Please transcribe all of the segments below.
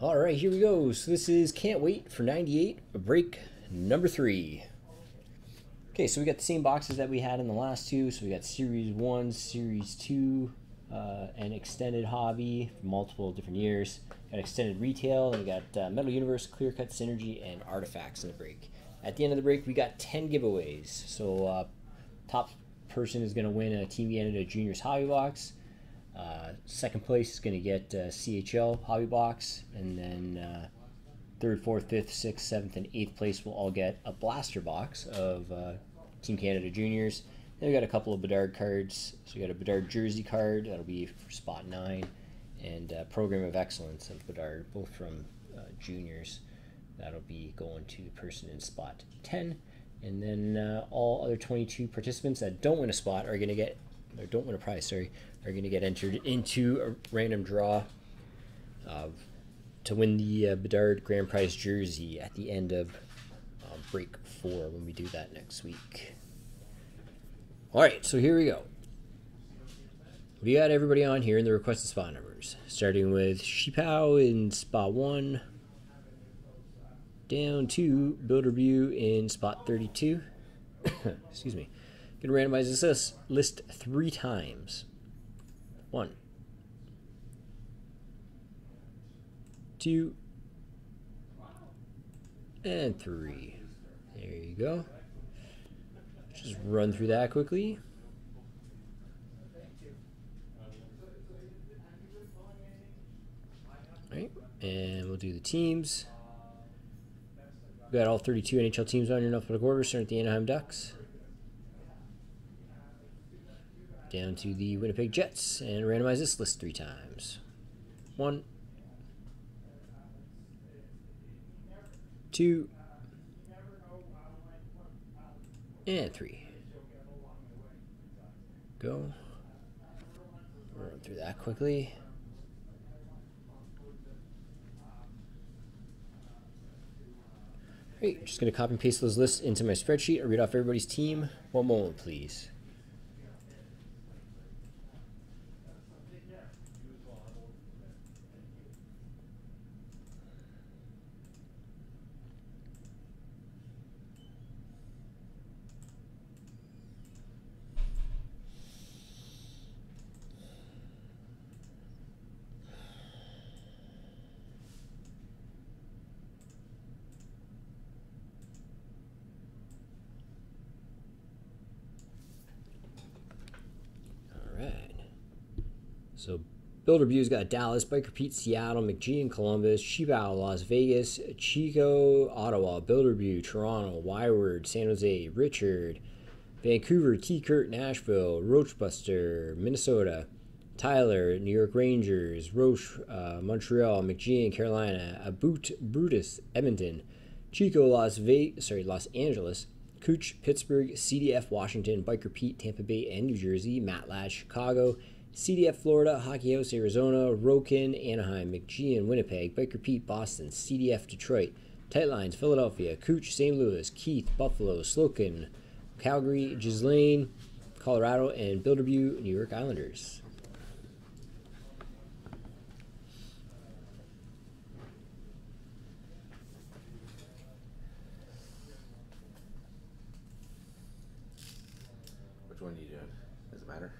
All right, here we go. So this is Can't Wait for 98, break number three. Okay, so we got the same boxes that we had in the last two. So we got Series 1, Series 2, uh, and Extended Hobby for multiple different years. Got Extended Retail, and we got uh, Metal Universe, Clear Cut Synergy, and Artifacts in the break. At the end of the break, we got 10 giveaways. So uh, top person is going to win a Team Canada Juniors Hobby Box. Uh, second place is going to get uh, CHL Hobby Box, and then uh, third, fourth, fifth, sixth, seventh, and eighth place will all get a blaster box of uh, Team Canada Juniors. Then we got a couple of Bedard cards. So we got a Bedard jersey card that'll be for spot nine, and Program of Excellence of Bedard, both from uh, juniors. That'll be going to the person in spot ten, and then all other 22 participants that don't win a spot are going to get or don't win a prize. Sorry are going to get entered into a random draw uh, to win the uh, Bedard Grand Prize jersey at the end of uh, break four when we do that next week. All right, so here we go. We got everybody on here in the requested spot numbers, starting with Shipao in spot one, down to Builder View in spot 32. Excuse me. Gonna randomize this list three times. One, two, and three. There you go. Just run through that quickly. All right, and we'll do the teams. We've got all 32 NHL teams on your alphabetical order, starting at the Anaheim Ducks down to the Winnipeg Jets and randomize this list three times. One, two, and three. Go. Run through that quickly. Great, just going to copy and paste those lists into my spreadsheet. I'll read off everybody's team. One moment, please. So Builder View's got Dallas, Biker Pete, Seattle, McGee in Columbus, Shibao, Las Vegas, Chico, Ottawa, Builder View, Toronto, Wyward, San Jose, Richard, Vancouver, T. Kurt, Nashville, Roachbuster, Minnesota, Tyler, New York Rangers, Roche, uh, Montreal, McGee and Carolina, Aboot, Brutus, Edmonton, Chico, Las Vegas, sorry, Los Angeles, Cooch, Pittsburgh, CDF, Washington, Biker Pete, Tampa Bay, and New Jersey, Matt Chicago, CDF Florida, Hockey House Arizona, Roken, Anaheim, McGeehan, Winnipeg, Biker Pete, Boston, CDF Detroit, Tightlines, Philadelphia, Cooch, St. Louis, Keith, Buffalo, Slocum, Calgary, Gislaine, Colorado, and Bilderview, New York Islanders. Which one are you doing? Does it matter?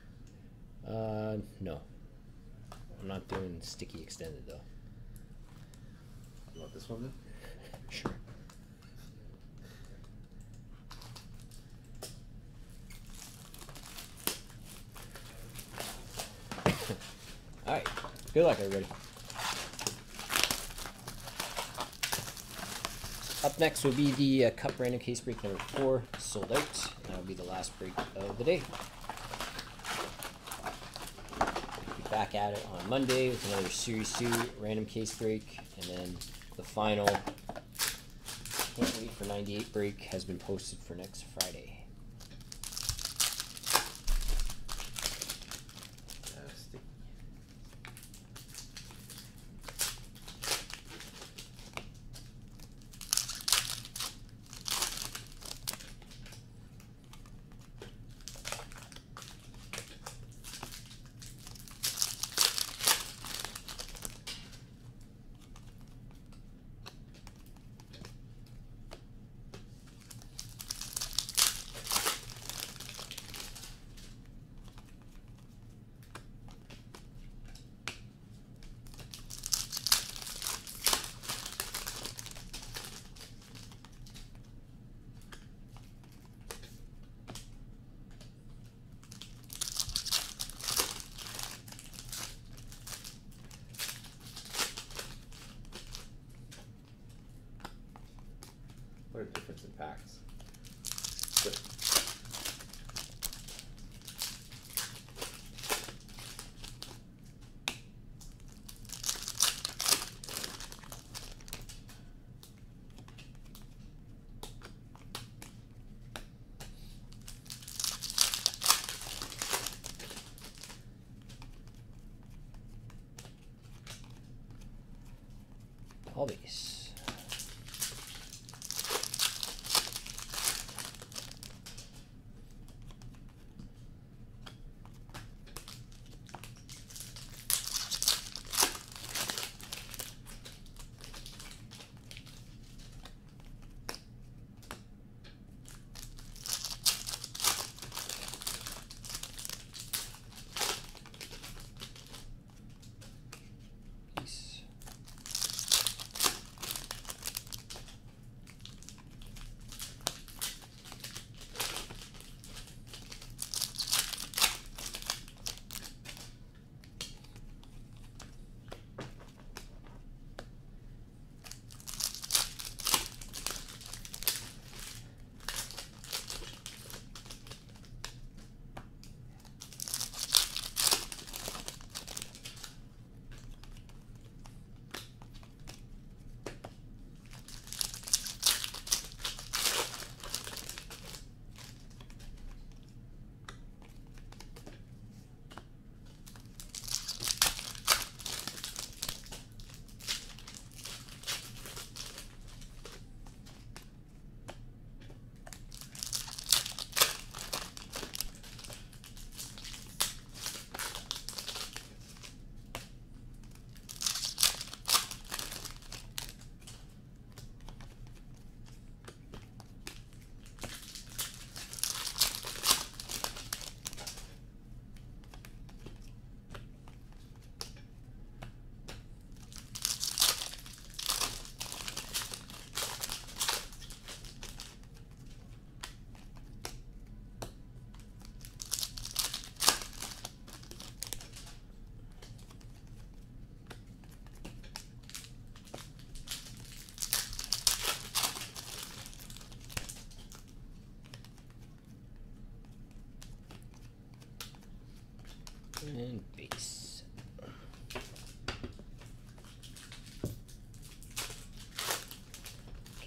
Uh, no. I'm not doing sticky extended though. You want this one then? Sure. All right. Good luck, everybody. Up next will be the uh, Cup random case break number four, sold out. That'll be the last break of the day. Be back at it on Monday with another Series 2 random case break, and then the final Can't Wait for 98 break has been posted for next Friday. Uh, sticky. What a difference in packs. But Hobbies.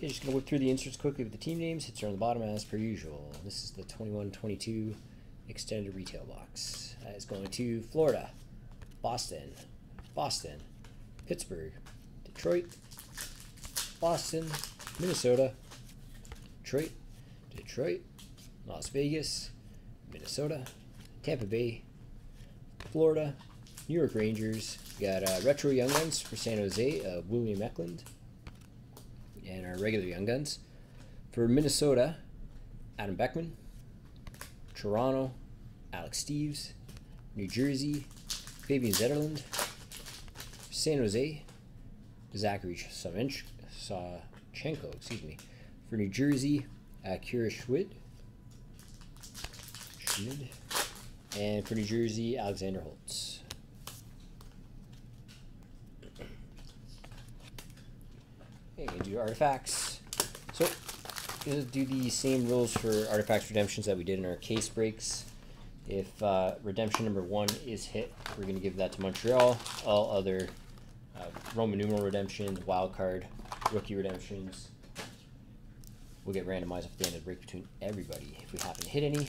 Okay, just gonna whip through the inserts quickly with the team names. Hits are on the bottom as per usual. This is the 21-22 extended retail box. That is going to Florida, Boston, Boston, Pittsburgh, Detroit, Boston, Minnesota, Detroit, Detroit, Las Vegas, Minnesota, Tampa Bay, Florida, New York Rangers. We got uh, Retro Young Guns for San Jose, uh, William Eklund. And our regular Young Guns. For Minnesota, Adam Beckman. Toronto, Alex Steeves. New Jersey, Fabian Zetterlund. San Jose, Zachary Sawchenko, excuse me. For New Jersey, uh, Kira Schwid. Schmid. And for New Jersey, Alexander Holtz. Okay, gonna do artifacts. So, gonna do the same rules for artifacts redemptions that we did in our case breaks. If uh, redemption number one is hit, we're gonna give that to Montreal. All other uh, Roman numeral redemptions, wild card, rookie redemptions, we'll get randomized at the end of the break between everybody. If we happen to hit any,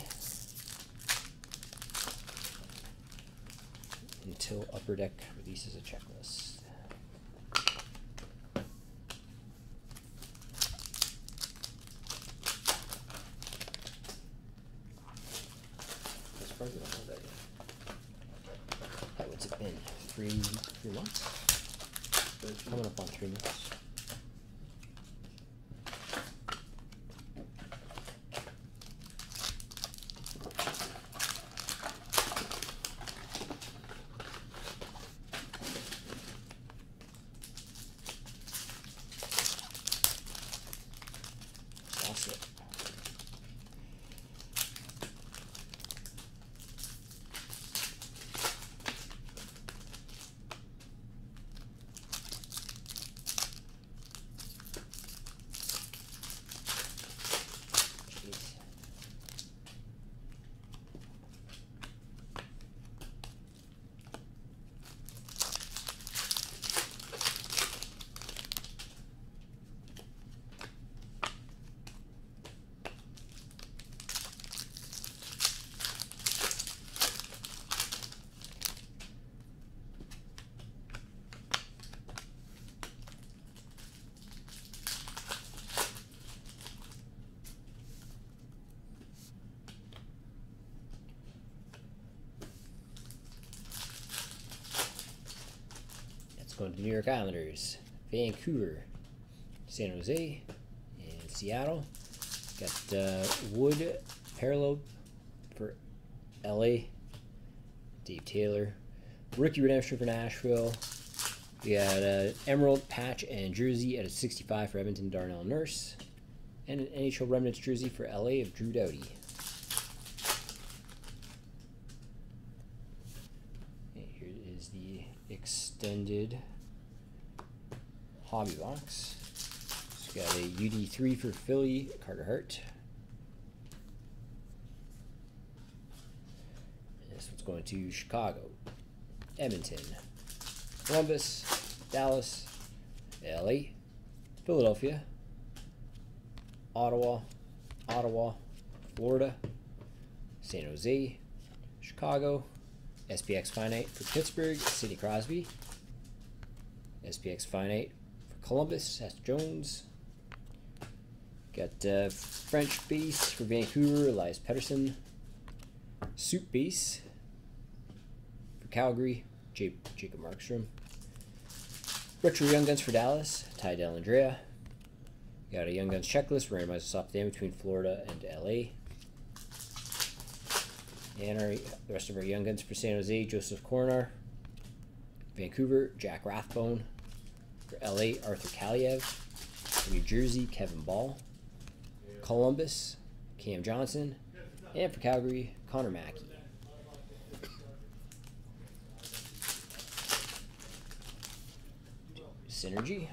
until Upper Deck releases a checklist. I'm surprised we don't have that yet. Hey, what's it been? Three three months? Coming up on three months. That's it. New York Islanders, Vancouver, San Jose, and Seattle. Got uh, Wood parallel for LA. Dave Taylor. Rookie redemption for Nashville. We got uh, Emerald patch and jersey at a 65 for Edmonton, Darnell Nurse. And an NHL Remnants jersey for LA of Drew Doughty. Here is the extended hobby box. So got a UD3 for Philly, Carter Hart. This one's going to Chicago, Edmonton, Columbus, Dallas, LA, Philadelphia, Ottawa, Ottawa, Florida, San Jose, Chicago, SPX Finite for Pittsburgh, Sidney Crosby, SPX Finite Columbus, Seth Jones. Got uh, French base for Vancouver, Elias Pettersson. Soup base for Calgary, J- Jacob Markstrom. Retro Young Guns for Dallas, Ty Dellandrea. Got a Young Guns checklist, randomized swap them between Florida and LA. And our, the rest of our Young Guns for San Jose, Joseph Coronar. Vancouver, Jack Rathbone. For LA, Arthur Kaliyev. For New Jersey, Kevin Bahl. Columbus, Cam Johnson. And for Calgary, Connor Mackey. Synergy.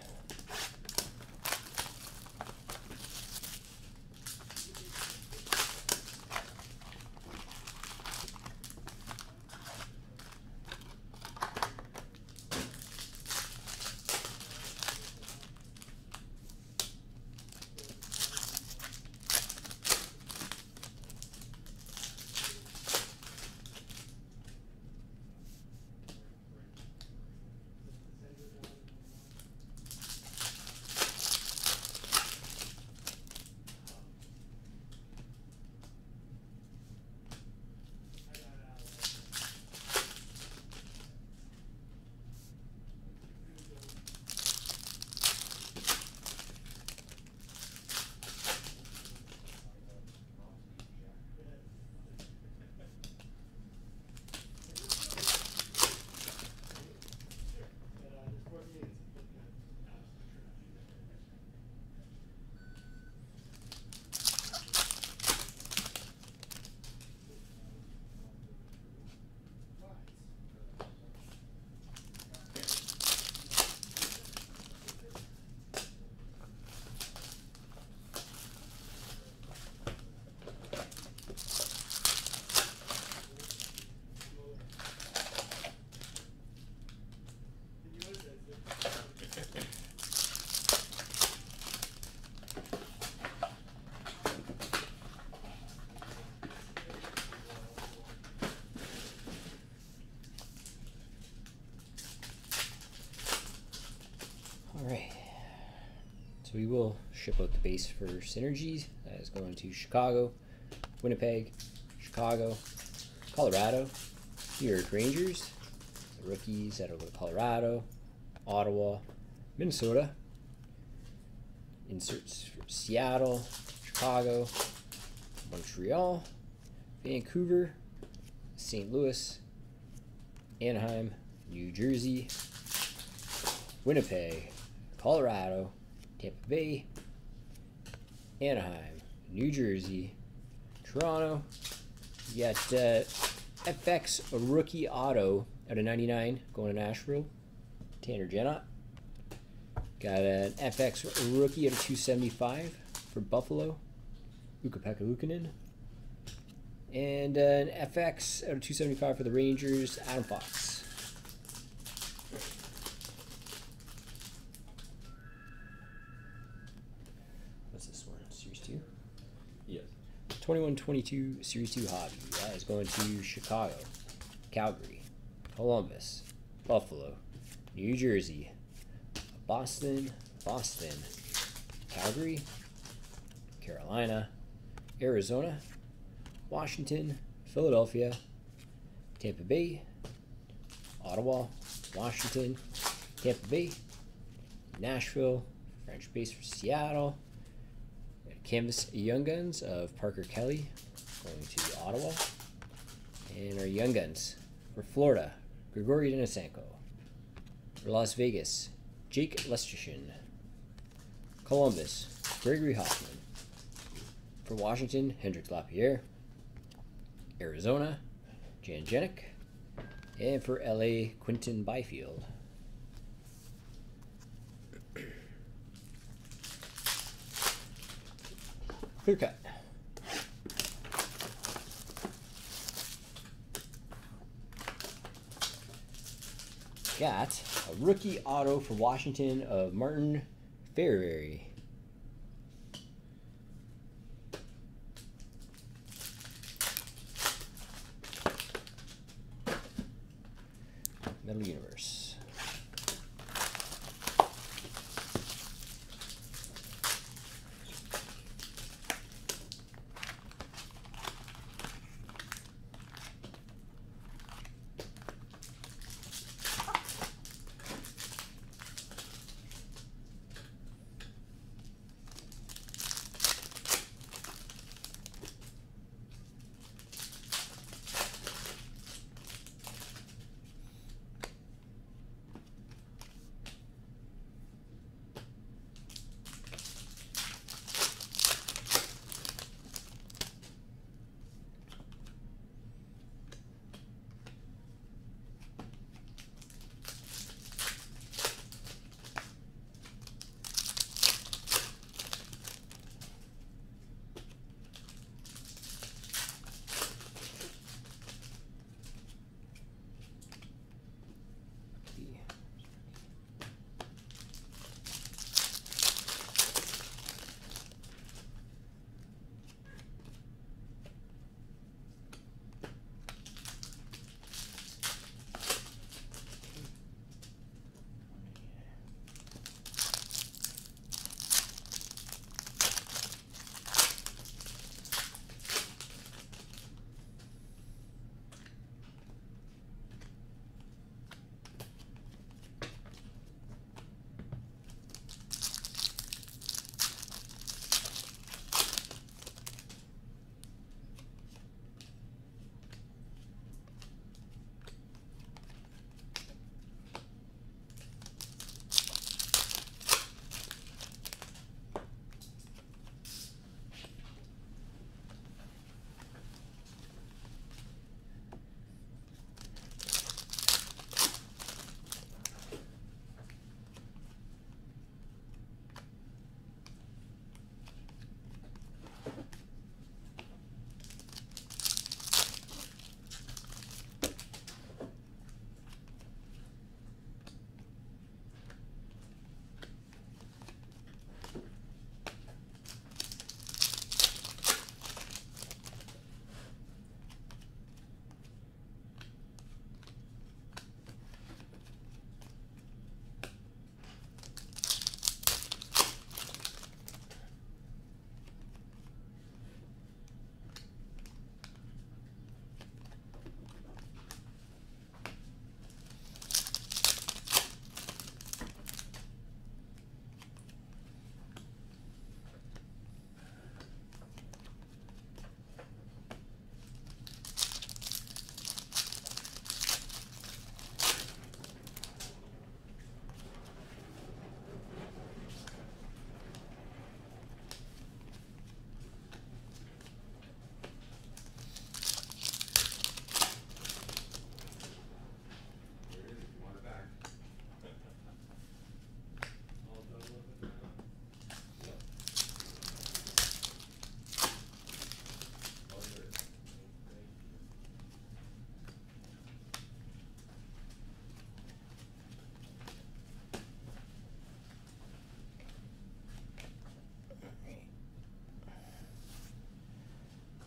We will ship out the base for Synergies. That is going to Chicago, Winnipeg, Chicago, Colorado, New York Rangers, the rookies that'll go to Colorado, Ottawa, Minnesota. Inserts for Seattle, Chicago, Montreal, Vancouver, St. Louis, Anaheim, New Jersey, Winnipeg, Colorado, Tampa Bay, Anaheim, New Jersey, Toronto. You got uh, FX rookie auto out of 99 going to Nashville. Tanner Jeannot. Got an FX rookie out of 275 for Buffalo. Ukko-Pekka Luukkonen. And an FX out of 275 for the Rangers, Adam Fox. What's this one? Series 2? Yes. 21-22 Series 2 Hobby. That is going to Chicago, Calgary, Columbus, Buffalo, New Jersey, Boston, Boston, Calgary, Carolina, Arizona, Washington, Philadelphia, Tampa Bay, Ottawa, Washington, Tampa Bay, Nashville, French base for Seattle. Canvas Young Guns of Parker Kelly going to Ottawa. And our Young Guns for Florida, Grigory Denisenko. For Las Vegas, Jake Lesterson. Columbus, Gregory Hofmann. For Washington, Hendrix Lapierre. Arizona, Jan Jenik. And for LA, Quinton Byfield. Clear cut. Got a rookie auto for Washington of Martin Fehervary. Metal Universe.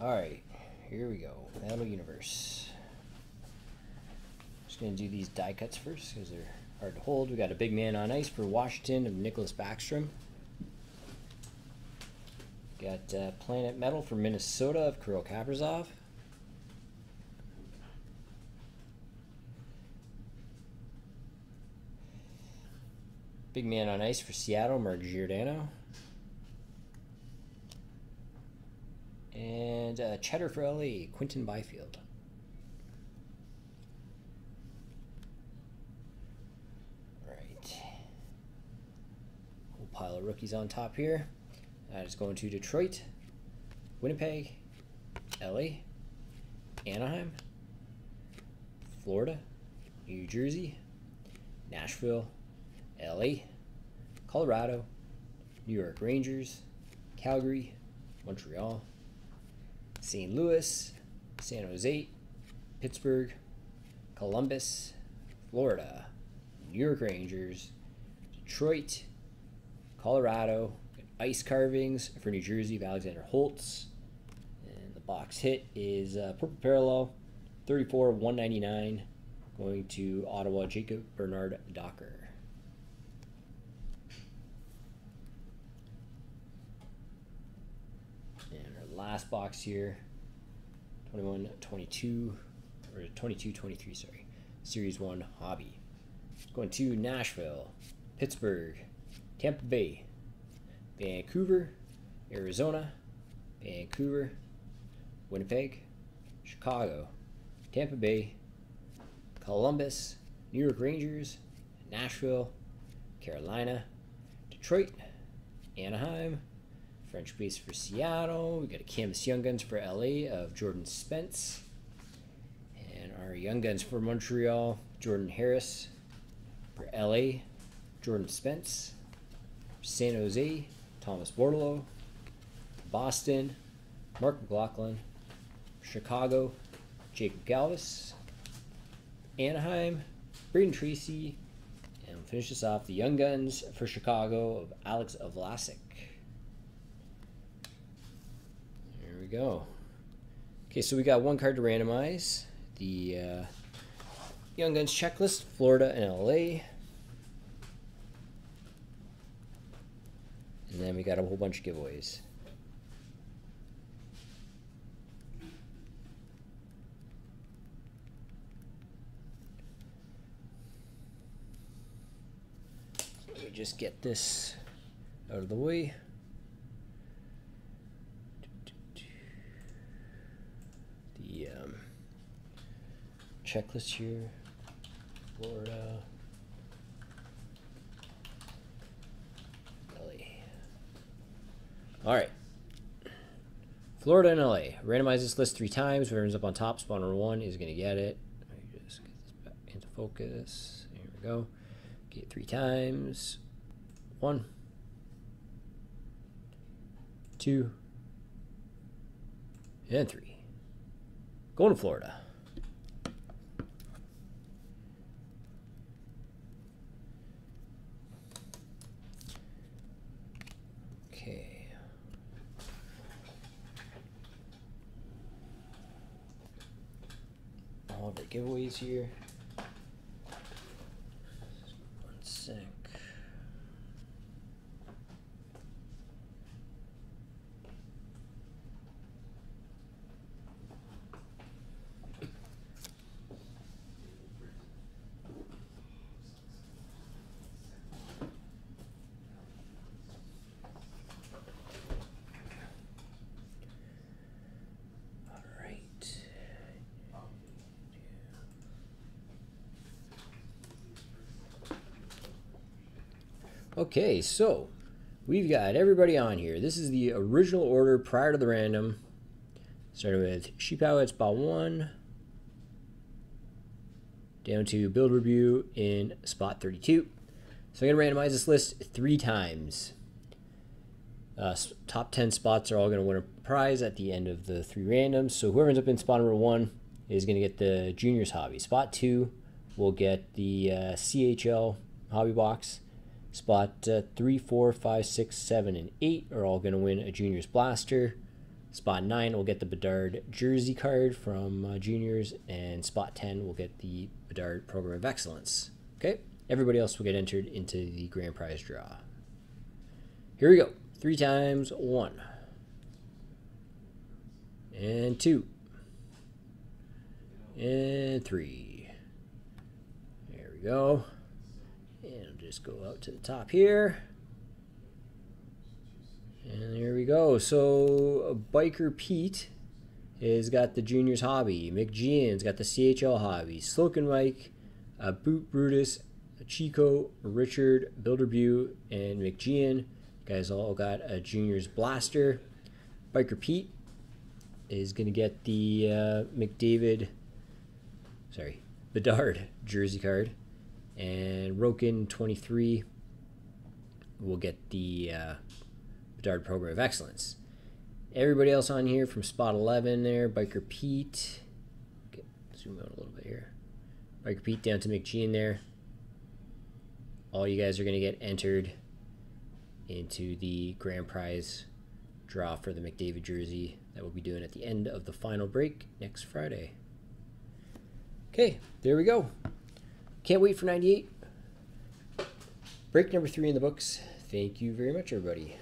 All right, here we go. Metal Universe. Just gonna do these die cuts first because they're hard to hold. We got a big man on ice for Washington of Nicklas Backstrom. Got uh, Planet Metal for Minnesota of Kirill Kaprizov. Big man on ice for Seattle, Mark Giordano. And uh, Cheddar for LA, Quinton Byfield. Right. Whole pile of rookies on top here. That is going to Detroit, Winnipeg, LA, Anaheim, Florida, New Jersey, Nashville, LA, Colorado, New York Rangers, Calgary, Montreal, St. Louis, San Jose, Pittsburgh, Columbus, Florida, New York Rangers, Detroit, Colorado, ice carvings for New Jersey of Alexander Holtz. And the box hit is uh, Purple Parallel, 34 199, going to Ottawa, Jacob Bernard Docker. And our last box here 21 22, or 22 23, sorry. Series 1 Hobby. Going to Nashville, Pittsburgh, Tampa Bay, Vancouver, Arizona, Vancouver, Winnipeg, Chicago, Tampa Bay, Columbus, New York Rangers, Nashville, Carolina, Detroit, Anaheim, French base for Seattle. We got a Canvas Young Guns for LA of Jordan Spence. And our Young Guns for Montreal, Jordan Harris. For LA, Jordan Spence. San Jose, Thomas Bordeleau. Boston, Marc McLaughlin. Chicago, Jakub Galvas. Anaheim, Brayden Tracey. And we'll finish this off the Young Guns for Chicago of Alex Vlasic. There we go. Okay, so we got one card to randomize. The uh, Young Guns checklist, Florida and LA. And then we got a whole bunch of giveaways. Let me just get this out of the way. The um, checklist here, Florida. Uh, LA. All right. Florida and LA. Randomize this list three times. Whoever's up on top, spawner one, is going to get it. Just get this back into focus. Here we go. Get three times. One, two, and three. Going to Florida. Okay. All of our giveaways here. One sec. All right. Okay, so we've got everybody on here. This is the original order prior to the random. Starting with Sheepow at spot one, down to build review in spot 32. So I'm going to randomize this list three times. Uh, top 10 spots are all going to win a prize at the end of the three randoms. So whoever ends up in spot number one is going to get the juniors hobby. Spot two will get the uh, CHL hobby box. Spot uh, three, four, five, six, seven, and eight are all going to win a juniors blaster. Spot nine will get the Bedard jersey card from uh, juniors, and spot 10 will get the Bedard program of excellence. Okay, everybody else will get entered into the grand prize draw. Here we go. Three times one. And two. And three. There we go. Just go out to the top here. And there we go. So Biker Pete has got the juniors hobby. McGeehan's got the CHL hobby. Sloken Mike, uh, Boot Brutus, Chico, Richard, Bilderbew, and McGeehan. Guys all got a juniors blaster. Biker Pete is going to get the uh, McDavid, sorry, Bedard jersey card. And Roken 23 will get the uh, Bedard Program of Excellence. Everybody else on here from spot 11 there, Biker Pete. Get, zoom out a little bit here. Biker Pete down to McGeehan there. All you guys are going to get entered into the grand prize draw for the McDavid jersey that we'll be doing at the end of the final break next Friday. Okay, there we go. Can't wait for 98. Break number three in the books. Thank you very much, everybody.